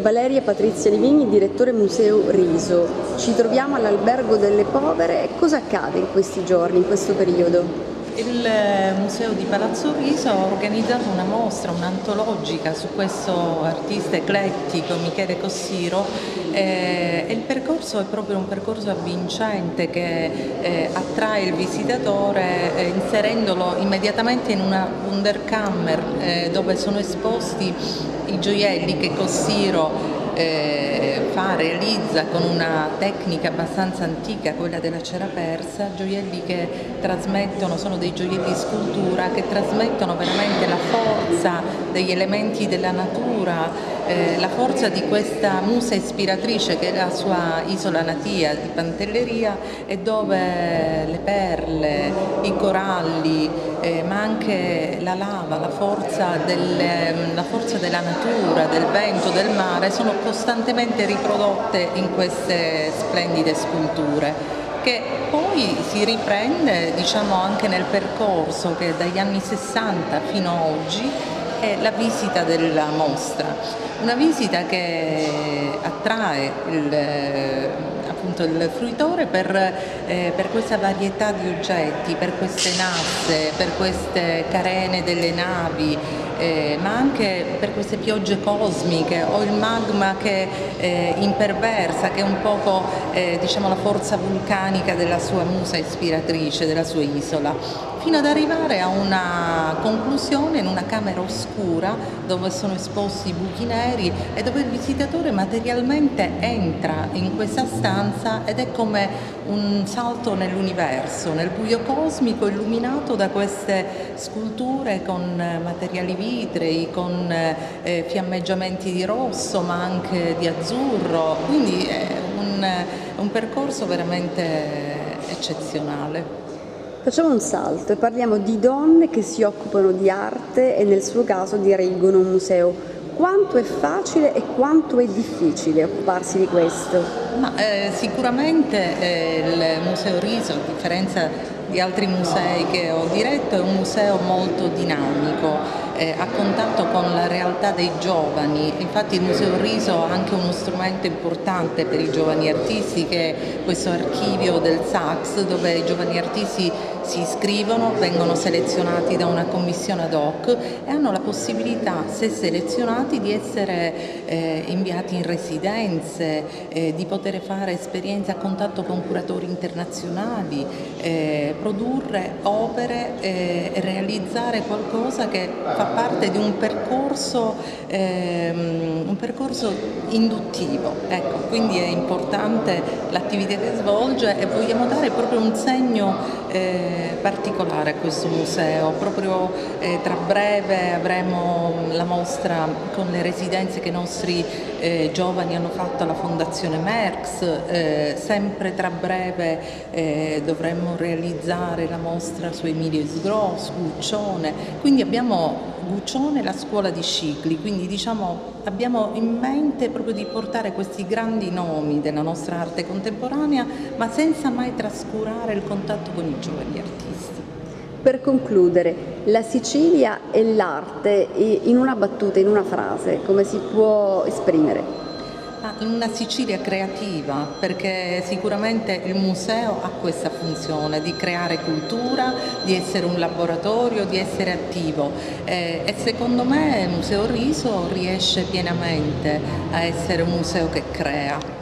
Valeria Patrizia Livigni, direttore Museo Riso. Ci troviamo all'Albergo delle Povere. Cosa accade in questi giorni, in questo periodo? Il eh, Museo di Palazzo Riso ha organizzato una mostra, un'antologica su questo artista eclettico Michele Cossiro eh, e il percorso è proprio un percorso avvincente che eh, attrae il visitatore eh, inserendolo immediatamente in una Wunderkammer eh, dove sono esposti i gioielli che Cossiro eh, fa, realizza con una tecnica abbastanza antica, quella della cera persa, gioielli che trasmettono, sono dei gioielli scultura che trasmettono veramente la forza degli elementi della natura, eh, la forza di questa musa ispiratrice che è la sua isola natia di Pantelleria e dove le perle, i coralli, eh, ma anche la lava, la forza, del, ehm, la forza, della natura, del vento, del mare sono costantemente riprodotte in queste splendide sculture che poi si riprende diciamo, anche nel percorso che dagli anni 60 fino ad oggi è la visita della mostra, una visita che attrae il, appunto, il fruitore per, eh, per, questa varietà di oggetti, per queste nasse, per queste carene delle navi, eh, ma anche per queste piogge cosmiche o il magma che eh, imperversa, che è un poco eh, diciamo, la forza vulcanica della sua musa ispiratrice, della sua isola fino ad arrivare a una conclusione in una camera oscura dove sono esposti i buchi neri e dove il visitatore materialmente entra in questa stanza ed è come un salto nell'universo, nel buio cosmico illuminato da queste sculture con materiali vitrei, con eh, fiammeggiamenti di rosso ma anche di azzurro, quindi è un, un percorso veramente eccezionale. Facciamo un salto e parliamo di donne che si occupano di arte e nel suo caso dirigono un museo. Quanto è facile e quanto è difficile occuparsi di questo? Ma, eh, sicuramente eh, il Museo Riso, a differenza di altri musei che ho diretto, è un museo molto dinamico eh, a contatto con la realtà dei giovani, infatti il Museo Riso ha anche uno strumento importante per i giovani artisti che è questo archivio del Sax dove i giovani artisti si iscrivono, vengono selezionati da una commissione ad hoc e hanno la possibilità, se selezionati, di essere eh, inviati in residenze, eh, di poter fare esperienze a contatto con curatori internazionali, eh, produrre opere eh, e realizzare qualcosa che fa parte di un percorso, ehm, un percorso induttivo. Ecco, quindi è importante l'attività che svolge e vogliamo dare proprio un segno eh, particolare questo museo. Proprio eh, tra breve avremo la mostra con le residenze che i nostri eh, giovani hanno fatto alla Fondazione Merx, eh, sempre tra breve eh, dovremmo realizzare la mostra su Emilio Sgros, Guccione, quindi abbiamo Guccione la scuola di Scicli, quindi diciamo, abbiamo in mente proprio di portare questi grandi nomi della nostra arte contemporanea, ma senza mai trascurare il contatto con i giovani artisti. Per concludere, la Sicilia e l'arte in una battuta, in una frase, come si può esprimere? In una Sicilia creativa, perché sicuramente il museo ha questa funzione di creare cultura, di essere un laboratorio, di essere attivo eh, e secondo me il Museo Riso riesce pienamente a essere un museo che crea.